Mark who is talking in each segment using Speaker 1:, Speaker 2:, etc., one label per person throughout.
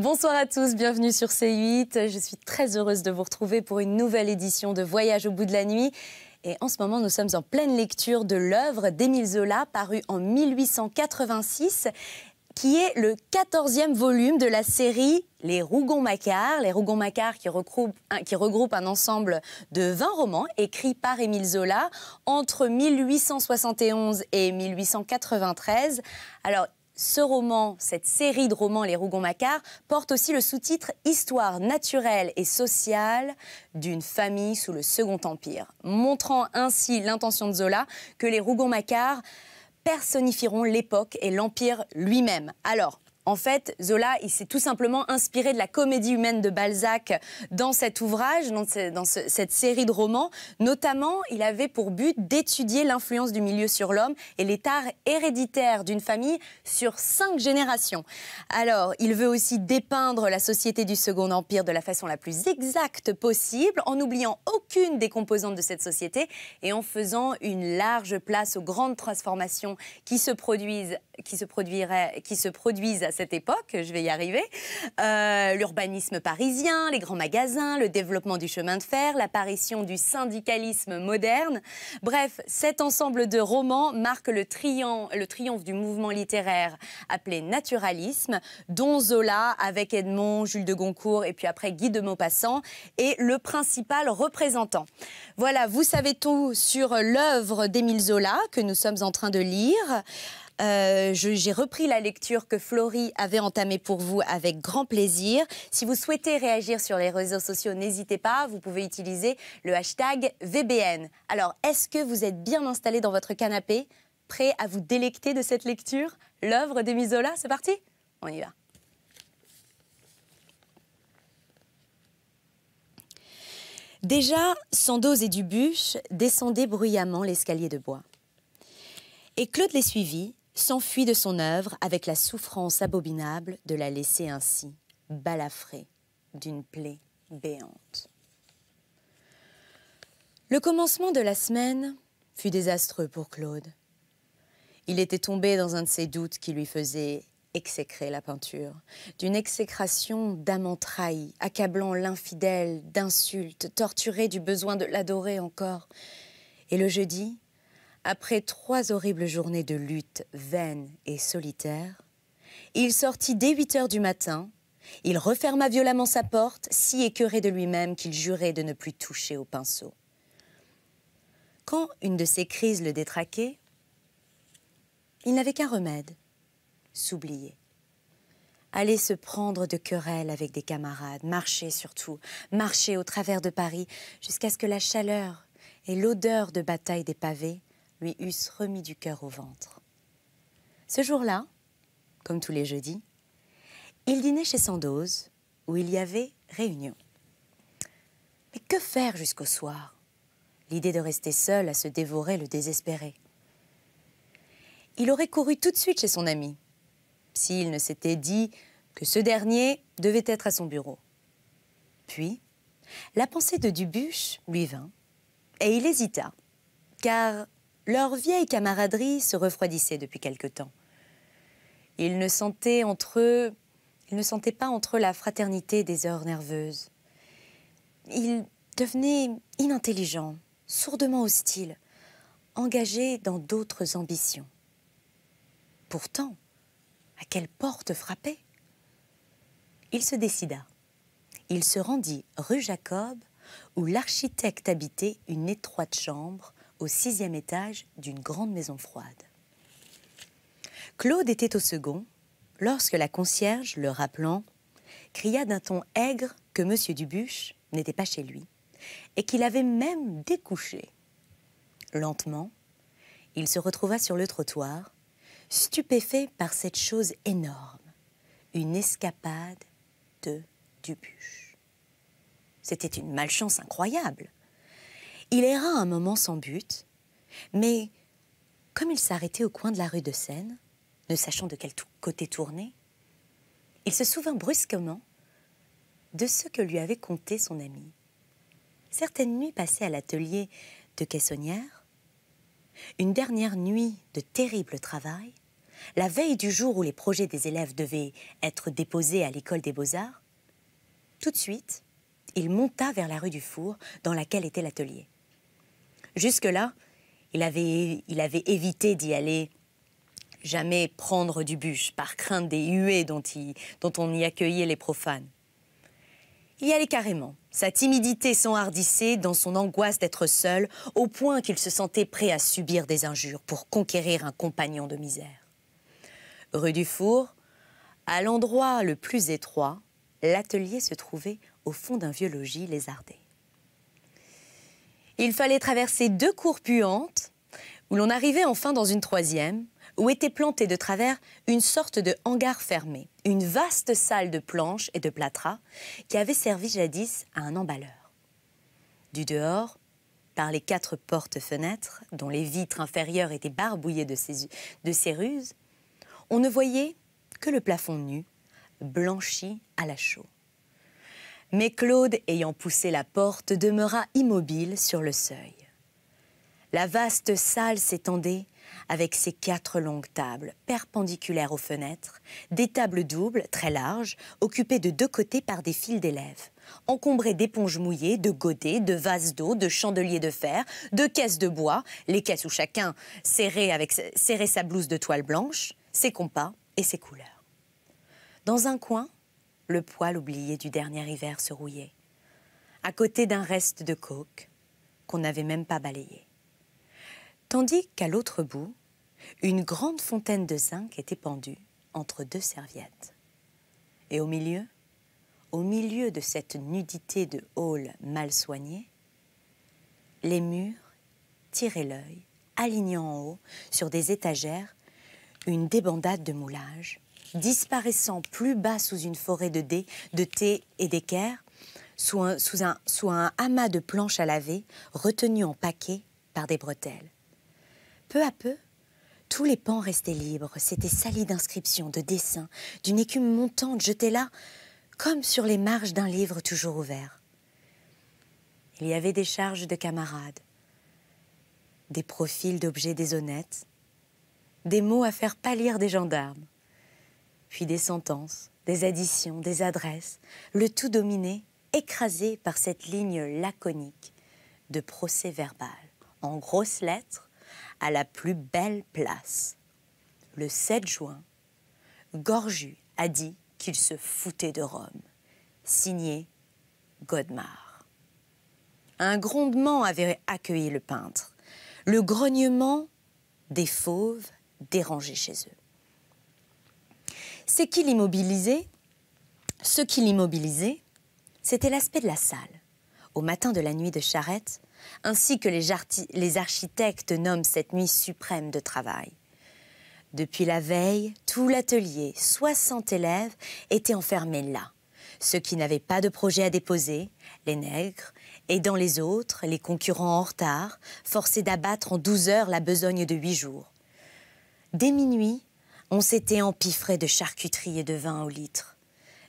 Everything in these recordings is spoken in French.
Speaker 1: Bonsoir à tous, bienvenue sur C8. Je suis très heureuse de vous retrouver pour une nouvelle édition de Voyage au bout de la nuit. Et en ce moment, nous sommes en pleine lecture de l'œuvre d'Émile Zola, parue en 1886 qui est le 14e volume de la série Les Rougon-Macquart. Les Rougon-Macquart qui, qui un ensemble de 20 romans écrits par Émile Zola entre 1871 et 1893. Alors, ce roman, cette série de romans Les Rougon-Macquart, porte aussi le sous-titre Histoire naturelle et sociale d'une famille sous le Second Empire, montrant ainsi l'intention de Zola que les Rougon-Macquart personnifieront l'époque et l'Empire lui-même. Alors, en fait, Zola, il s'est tout simplement inspiré de la comédie humaine de Balzac dans cet ouvrage, dans, dans cette série de romans. Notamment, il avait pour but d'étudier l'influence du milieu sur l'homme et l'état héréditaire d'une famille sur cinq générations. Alors, il veut aussi dépeindre la société du Second Empire de la façon la plus exacte possible, en n'oubliant aucune des composantes de cette société et en faisant une large place aux grandes transformations qui se produisent, qui se produiraient, qui se produisent cette époque, je vais y arriver, euh, l'urbanisme parisien, les grands magasins, le développement du chemin de fer, l'apparition du syndicalisme moderne. Bref, cet ensemble de romans marque le, le triomphe du mouvement littéraire appelé naturalisme, dont Zola avec Edmond, Jules de Goncourt et puis après Guy de Maupassant est le principal représentant. Voilà, vous savez tout sur l'œuvre d'Émile Zola que nous sommes en train de lire. Euh, j'ai repris la lecture que Florie avait entamée pour vous avec grand plaisir. Si vous souhaitez réagir sur les réseaux sociaux, n'hésitez pas. Vous pouvez utiliser le hashtag VBN. Alors, est-ce que vous êtes bien installé dans votre canapé, prêt à vous délecter de cette lecture, l'œuvre d'Emisola C'est parti On y va. Déjà, Sandoz et Dubuche descendaient bruyamment l'escalier de bois. Et Claude les suivit, s'enfuit de son œuvre avec la souffrance abominable de la laisser ainsi, balafrée d'une plaie béante. Le commencement de la semaine fut désastreux pour Claude. Il était tombé dans un de ces doutes qui lui faisaient exécrer la peinture, d'une exécration d'amant trahi, accablant l'infidèle d'insultes, torturé du besoin de l'adorer encore. Et le jeudi, après trois horribles journées de lutte vaine et solitaire, il sortit dès 8 heures du matin. Il referma violemment sa porte, si écœuré de lui-même qu'il jurait de ne plus toucher au pinceau. Quand une de ces crises le détraquait, il n'avait qu'un remède s'oublier. Aller se prendre de querelles avec des camarades, marcher surtout, marcher au travers de Paris, jusqu'à ce que la chaleur et l'odeur de bataille des pavés lui eussent remis du cœur au ventre. Ce jour-là, comme tous les jeudis, il dînait chez Sandoz, où il y avait réunion. Mais que faire jusqu'au soir L'idée de rester seul à se dévorer le désespérait. Il aurait couru tout de suite chez son ami, s'il ne s'était dit que ce dernier devait être à son bureau. Puis, la pensée de Dubuche lui vint, et il hésita, car leur vieille camaraderie se refroidissait depuis quelque temps. Ils ne sentaient entre eux, ils ne sentaient pas entre eux la fraternité des heures nerveuses. Ils devenaient inintelligents, sourdement hostiles, engagés dans d'autres ambitions. Pourtant, à quelle porte frapper Il se décida. Il se rendit rue Jacob, où l'architecte habitait une étroite chambre au sixième étage d'une grande maison froide. Claude était au second lorsque la concierge, le rappelant, cria d'un ton aigre que M. Dubuche n'était pas chez lui et qu'il avait même découché. Lentement, il se retrouva sur le trottoir, stupéfait par cette chose énorme, une escapade de Dubuche. C'était une malchance incroyable. Il erra un moment sans but, mais comme il s'arrêtait au coin de la rue de Seine, ne sachant de quel côté tourner, il se souvint brusquement de ce que lui avait conté son ami. Certaines nuits passées à l'atelier de Caissonnière, une dernière nuit de terrible travail, la veille du jour où les projets des élèves devaient être déposés à l'école des beaux-arts, tout de suite, il monta vers la rue du Four dans laquelle était l'atelier. Jusque-là, il avait, il avait évité d'y aller jamais prendre du bûche par crainte des huées dont, il, dont on y accueillait les profanes. Il y allait carrément, sa timidité s'enhardissait dans son angoisse d'être seul, au point qu'il se sentait prêt à subir des injures pour conquérir un compagnon de misère. Rue du Four, à l'endroit le plus étroit, l'atelier se trouvait au fond d'un vieux logis lézardé. Il fallait traverser deux cours puantes, où l'on arrivait enfin dans une troisième, où était plantée de travers une sorte de hangar fermé, une vaste salle de planches et de plâtras qui avait servi jadis à un emballeur. Du dehors, par les quatre portes-fenêtres, dont les vitres inférieures étaient barbouillées de, ces on ne voyait que le plafond nu, blanchi à la chaux. Mais Claude, ayant poussé la porte, demeura immobile sur le seuil. La vaste salle s'étendait avec ses quatre longues tables perpendiculaires aux fenêtres, des tables doubles, très larges, occupées de deux côtés par des fils d'élèves, encombrées d'éponges mouillées, de godets, de vases d'eau, de chandeliers de fer, de caisses de bois, les caisses où chacun serrait, sa blouse de toile blanche, ses compas et ses couleurs. Dans un coin, le poil oublié du dernier hiver se rouillait, à côté d'un reste de coke qu'on n'avait même pas balayé. Tandis qu'à l'autre bout, une grande fontaine de zinc était pendue entre deux serviettes. Et au milieu, au milieu de cette nudité de hall mal soignée, les murs tiraient l'œil, alignant en haut, sur des étagères, une débandade de moulage, disparaissant plus bas sous une forêt de dés, de thé et d'équerre, sous un, sous, un amas de planches à laver, retenues en paquets par des bretelles. Peu à peu, tous les pans restaient libres, c'était sali d'inscriptions, de dessins, d'une écume montante jetée là, comme sur les marges d'un livre toujours ouvert. Il y avait des charges de camarades, des profils d'objets déshonnêtes, des mots à faire pâlir des gendarmes puis des sentences, des additions, des adresses, le tout dominé, écrasé par cette ligne laconique de procès verbal, en grosses lettres, à la plus belle place. Le 7 juin, Gorju a dit qu'il se foutait de Rome. Signé Godemar. Un grondement avait accueilli le peintre, le grognement des fauves dérangés chez eux qui l'immobilisait Ce qui l'immobilisait, c'était l'aspect de la salle. Au matin de la nuit de charrette, ainsi que les, les architectes nomment cette nuit suprême de travail. Depuis la veille, tout l'atelier, 60 élèves, étaient enfermés là. Ceux qui n'avaient pas de projet à déposer, les nègres, et dans les autres, les concurrents en retard, forcés d'abattre en 12 heures la besogne de 8 jours. Dès minuit, on s'était empiffré de charcuterie et de vin au litre.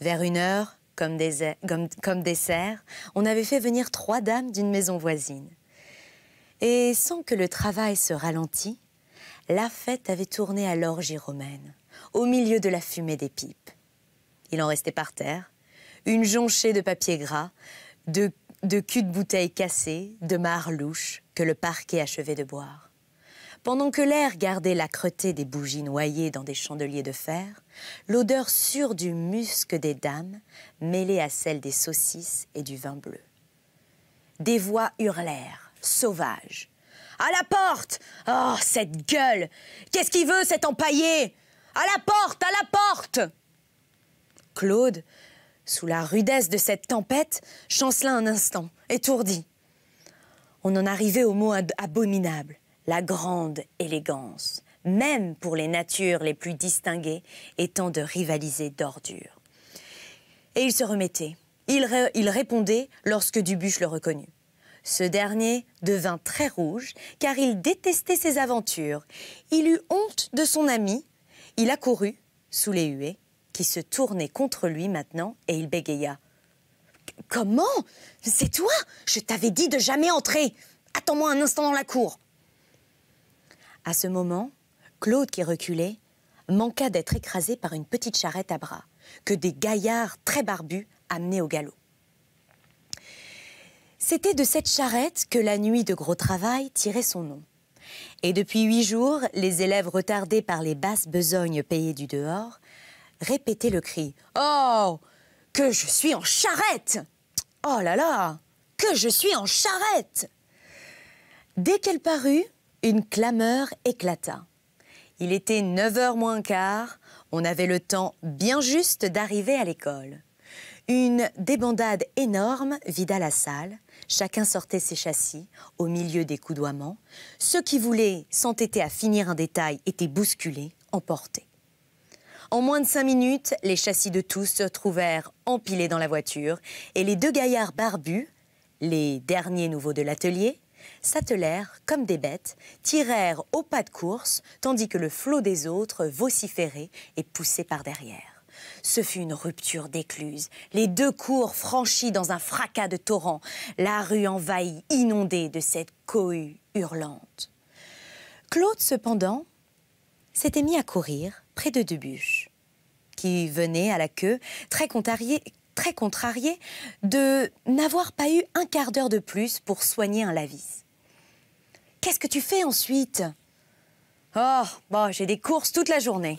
Speaker 1: Vers une heure, comme, des, dessert, on avait fait venir trois dames d'une maison voisine. Et sans que le travail se ralentît, la fête avait tourné à l'orgie romaine, au milieu de la fumée des pipes. Il en restait par terre, une jonchée de papier gras, de, cul de bouteille cassée, de marlouches que le parquet achevait de boire. Pendant que l'air gardait la l'âcreté des bougies noyées dans des chandeliers de fer, l'odeur sûre du musc des dames, mêlée à celle des saucisses et du vin bleu. Des voix hurlèrent, sauvages. À la porte Oh, cette gueule Qu'est-ce qu'il veut, cet empaillé À la porte À la porte Claude, sous la rudesse de cette tempête, chancela un instant, étourdi. On en arrivait au mot abominable la grande élégance, même pour les natures les plus distinguées, étant de rivaliser d'ordures. Et il se remettait, il, il répondait lorsque Dubuche le reconnut. Ce dernier devint très rouge, car il détestait ses aventures. Il eut honte de son ami, il accourut, sous les huées, qui se tournaient contre lui maintenant, et il bégaya. Comment C'est toi Je t'avais dit de jamais entrer Attends-moi un instant dans la cour à ce moment, Claude, qui reculait, manqua d'être écrasé par une petite charrette à bras que des gaillards très barbus amenaient au galop. C'était de cette charrette que la nuit de gros travail tirait son nom. Et depuis huit jours, les élèves retardés par les basses besognes payées du dehors répétaient le cri ⁇ Oh Que je suis en charrette Oh là là Que je suis en charrette !⁇ Dès qu'elle parut, une clameur éclata. Il était 9 h moins quart, on avait le temps bien juste d'arriver à l'école. Une débandade énorme vida la salle, chacun sortait ses châssis au milieu des coudoiements. Ceux qui voulaient s'entêter à finir un détail étaient bousculés, emportés. En moins de cinq minutes, les châssis de tous se trouvèrent empilés dans la voiture et les deux gaillards barbus, les derniers nouveaux de l'atelier, s'attelèrent comme des bêtes, tirèrent au pas de course, tandis que le flot des autres vociférait et poussait par derrière. Ce fut une rupture d'écluse. Les deux cours franchis dans un fracas de torrent, la rue envahie, inondée de cette cohue hurlante. Claude, cependant, s'était mis à courir près de Debuche, qui venait à la queue, très contrarié, très contrarié de n'avoir pas eu un quart d'heure de plus pour soigner un lavis. Qu'est-ce que tu fais ensuite Oh, bon, j'ai des courses toute la journée.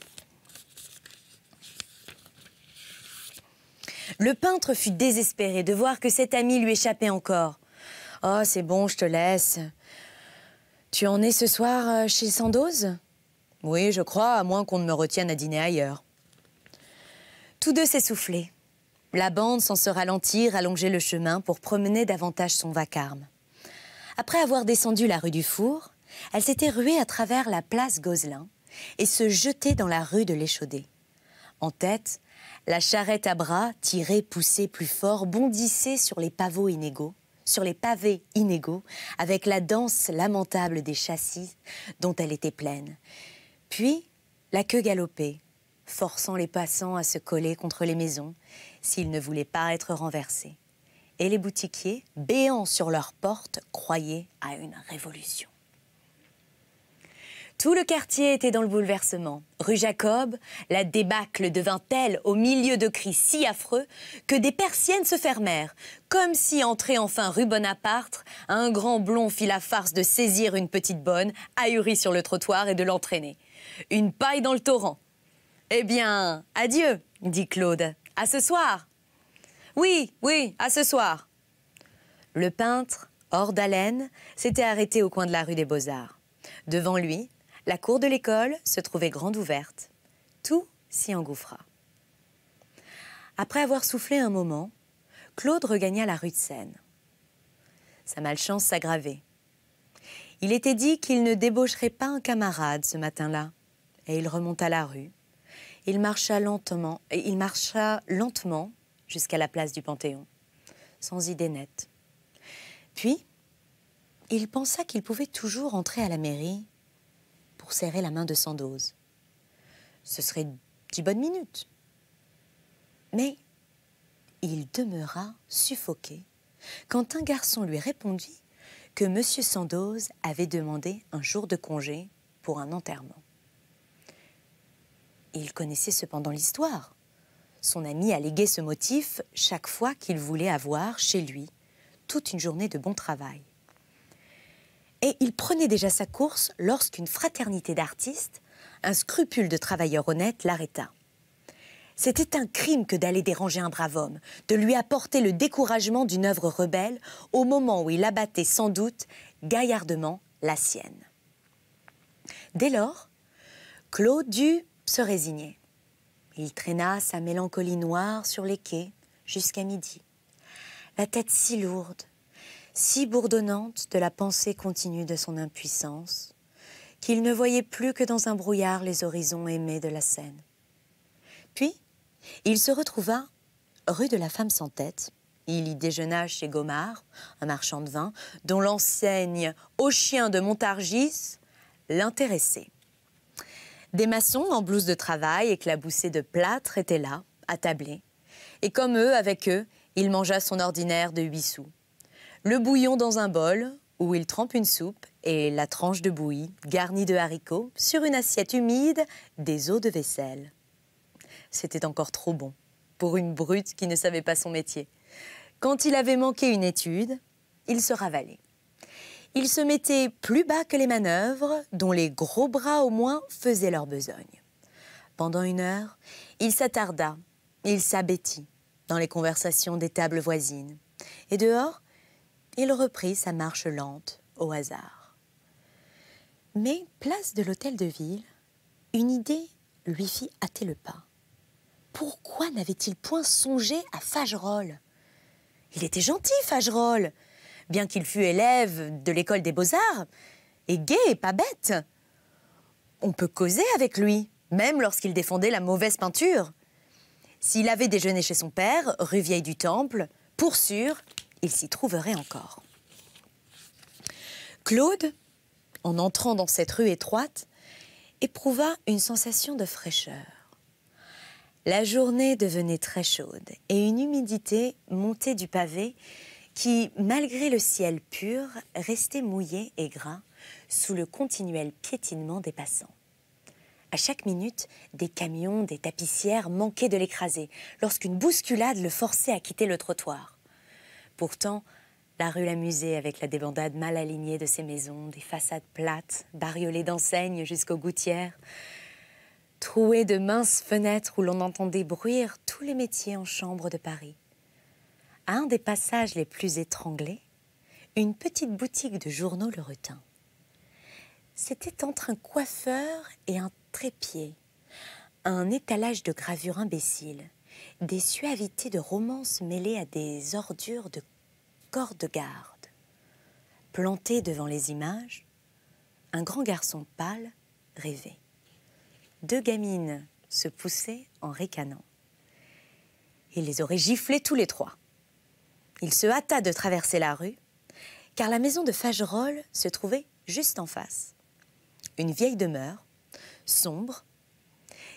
Speaker 1: Le peintre fut désespéré de voir que cet ami lui échappait encore. Oh, c'est bon, je te laisse. Tu en es ce soir euh, chez Sandoz Oui, je crois, à moins qu'on ne me retienne à dîner ailleurs. Tous deux s'essoufflaient. La bande, sans se ralentir, allongeait le chemin pour promener davantage son vacarme. Après avoir descendu la rue du Four, elle s'était ruée à travers la place Gozelin et se jetait dans la rue de l'Échaudé. En tête, la charrette à bras, tirée, poussée plus fort, bondissait sur les pavots inégaux, sur les pavés inégaux, avec la danse lamentable des châssis dont elle était pleine. Puis, la queue galopait, forçant les passants à se coller contre les maisons s'ils ne voulaient pas être renversés. Et les boutiquiers, béants sur leurs portes, croyaient à une révolution. Tout le quartier était dans le bouleversement. Rue Jacob, la débâcle devint telle, au milieu de cris si affreux, que des persiennes se fermèrent, comme si, entré enfin rue Bonaparte, un grand blond fit la farce de saisir une petite bonne, ahurie sur le trottoir, et de l'entraîner. Une paille dans le torrent, eh bien, adieu, dit Claude. À ce soir. Oui, oui, à ce soir. Le peintre, hors d'haleine, s'était arrêté au coin de la rue des Beaux-Arts. Devant lui, la cour de l'école se trouvait grande ouverte. Tout s'y engouffra. Après avoir soufflé un moment, Claude regagna la rue de Seine. Sa malchance s'aggravait. Il était dit qu'il ne débaucherait pas un camarade ce matin-là, et il remonta la rue il marcha lentement, il marcha lentement jusqu'à la place du Panthéon, sans idée nette. Puis, il pensa qu'il pouvait toujours entrer à la mairie pour serrer la main de Sandoz. Ce serait dix bonnes minutes. Mais il demeura suffoqué quand un garçon lui répondit que M. Sandoz avait demandé un jour de congé pour un enterrement. Il connaissait cependant l'histoire. Son ami alléguait ce motif chaque fois qu'il voulait avoir chez lui toute une journée de bon travail. Et il prenait déjà sa course lorsqu'une fraternité d'artistes, un scrupule de travailleur honnête, l'arrêta. C'était un crime que d'aller déranger un brave homme, de lui apporter le découragement d'une œuvre rebelle au moment où il abattait sans doute gaillardement la sienne. Dès lors, Claude dut se résignait. Il traîna sa mélancolie noire sur les quais jusqu'à midi, la tête si lourde, si bourdonnante de la pensée continue de son impuissance, qu'il ne voyait plus que dans un brouillard les horizons aimés de la Seine. Puis, il se retrouva rue de la Femme sans tête. Il y déjeuna chez Gomard, un marchand de vin, dont l'enseigne au chien de Montargis l'intéressait. Des maçons en blouse de travail, éclaboussés de plâtre, étaient là, attablés. Et comme eux, avec eux, il mangea son ordinaire de huit sous. Le bouillon dans un bol, où il trempe une soupe, et la tranche de bouillie, garnie de haricots, sur une assiette humide, des eaux de vaisselle. C'était encore trop bon, pour une brute qui ne savait pas son métier. Quand il avait manqué une étude, il se ravalait. Il se mettait plus bas que les manœuvres, dont les gros bras au moins faisaient leur besogne. Pendant une heure, il s'attarda, il s'abêtit dans les conversations des tables voisines. Et dehors, il reprit sa marche lente au hasard. Mais, place de l'hôtel de ville, une idée lui fit hâter le pas. Pourquoi n'avait-il point songé à Fagerolles Il était gentil, Fagerolles bien qu'il fût élève de l'école des beaux-arts, est gai et pas bête. On peut causer avec lui, même lorsqu'il défendait la mauvaise peinture. S'il avait déjeuné chez son père, rue Vieille du Temple, pour sûr, il s'y trouverait encore. Claude, en entrant dans cette rue étroite, éprouva une sensation de fraîcheur. La journée devenait très chaude et une humidité montait du pavé qui, malgré le ciel pur, restait mouillé et gras sous le continuel piétinement des passants. À chaque minute, des camions, des tapissières manquaient de l'écraser lorsqu'une bousculade le forçait à quitter le trottoir. Pourtant, la rue l'amusait avec la débandade mal alignée de ses maisons, des façades plates, bariolées d'enseignes jusqu'aux gouttières, trouées de minces fenêtres où l'on entendait bruire tous les métiers en chambre de Paris, à un des passages les plus étranglés, une petite boutique de journaux le retint. C'était entre un coiffeur et un trépied, un étalage de gravures imbéciles, des suavités de romances mêlées à des ordures de corps de garde. Planté devant les images, un grand garçon pâle rêvait. Deux gamines se poussaient en ricanant. Il les aurait giflées tous les trois. Il se hâta de traverser la rue, car la maison de Fagerolles se trouvait juste en face. Une vieille demeure, sombre,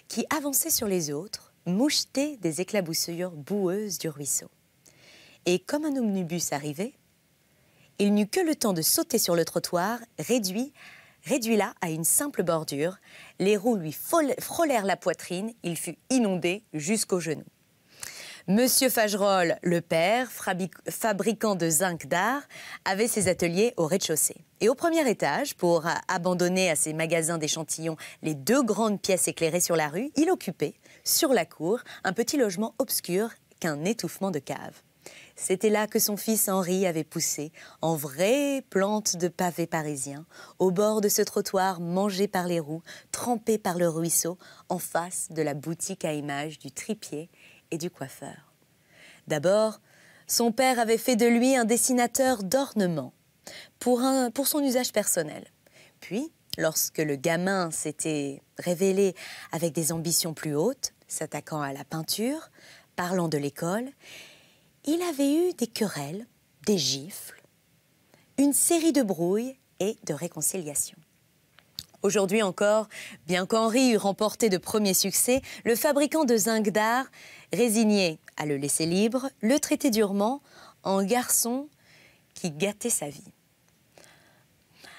Speaker 1: qui avançait sur les autres, mouchetée des éclaboussures boueuses du ruisseau. Et comme un omnibus arrivait, il n'eut que le temps de sauter sur le trottoir, réduit, réduit là à une simple bordure. Les roues lui frôlèrent la poitrine, il fut inondé jusqu'aux genoux. Monsieur Fagerolles, le père, fabricant de zinc d'art, avait ses ateliers au rez-de-chaussée. Et au premier étage, pour euh, abandonner à ses magasins d'échantillons les deux grandes pièces éclairées sur la rue, il occupait, sur la cour, un petit logement obscur qu'un étouffement de cave. C'était là que son fils Henri avait poussé, en vraie plante de pavé parisien, au bord de ce trottoir mangé par les roues, trempé par le ruisseau, en face de la boutique à images du tripier et du coiffeur. D'abord, son père avait fait de lui un dessinateur d'ornements pour, pour son usage personnel. Puis, lorsque le gamin s'était révélé avec des ambitions plus hautes, s'attaquant à la peinture, parlant de l'école, il avait eu des querelles, des gifles, une série de brouilles et de réconciliations. Aujourd'hui encore, bien qu'Henri eût remporté de premiers succès, le fabricant de zinc d'art, résigné à le laisser libre, le traitait durement en garçon qui gâtait sa vie.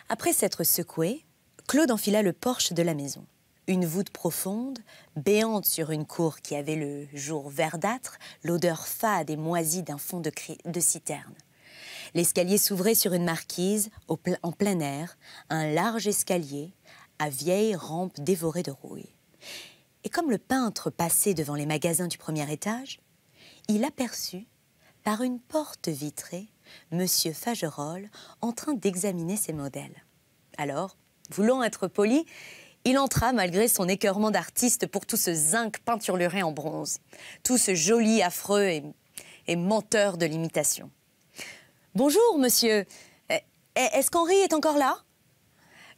Speaker 1: Après s'être secoué, Claude enfila le porche de la maison. Une voûte profonde, béante sur une cour qui avait le jour verdâtre, l'odeur fade et moisie d'un fond de, citerne. L'escalier s'ouvrait sur une marquise en plein air, un large escalier à vieilles rampe dévorée de rouille. Et comme le peintre passait devant les magasins du premier étage, il aperçut, par une porte vitrée, M. Fagerolles en train d'examiner ses modèles. Alors, voulant être poli, il entra malgré son écœurement d'artiste pour tout ce zinc peinturluré en bronze, tout ce joli, affreux et, et menteur de l'imitation. Bonjour, monsieur. Eh, est-ce qu'Henri est encore là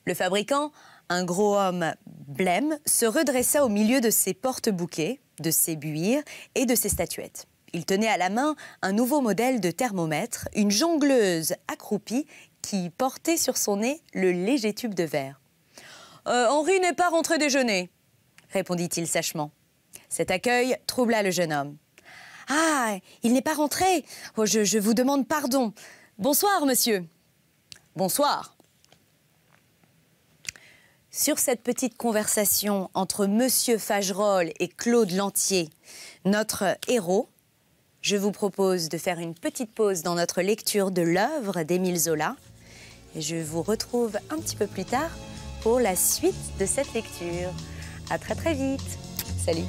Speaker 1: Le fabricant un gros homme blême se redressa au milieu de ses porte-bouquets, de ses buires et de ses statuettes. Il tenait à la main un nouveau modèle de thermomètre, une jongleuse accroupie qui portait sur son nez le léger tube de verre. Euh, Henri n'est pas rentré déjeuner, répondit-il sèchement. Cet accueil troubla le jeune homme. Ah, il n'est pas rentré oh, je vous demande pardon. Bonsoir, monsieur. Bonsoir, sur cette petite conversation entre Monsieur Fagerolles et Claude Lantier, notre héros, je vous propose de faire une petite pause dans notre lecture de l'œuvre d'Émile Zola. Et je vous retrouve un petit peu plus tard pour la suite de cette lecture. À très très vite. Salut.